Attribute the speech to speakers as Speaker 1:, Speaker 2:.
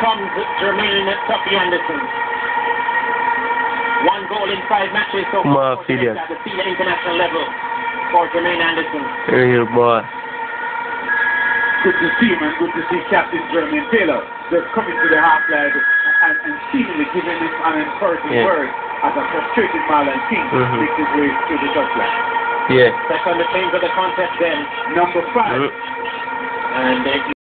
Speaker 1: comes Jermaine Tuffy Anderson. One goal in five matches so far at the senior international level for Jermaine Anderson.
Speaker 2: Real boy.
Speaker 3: Good to see him and good to see Captain Jermaine Taylor just coming to the half line and, and seemingly giving him an encouraging
Speaker 2: Yeah.
Speaker 3: word as a frustrated Marlon King
Speaker 2: Mhm.
Speaker 3: makes his way to the touchline.
Speaker 2: Yeah.
Speaker 1: on the change of the contest then.
Speaker 3: Number five,
Speaker 2: Mm.
Speaker 1: And uh,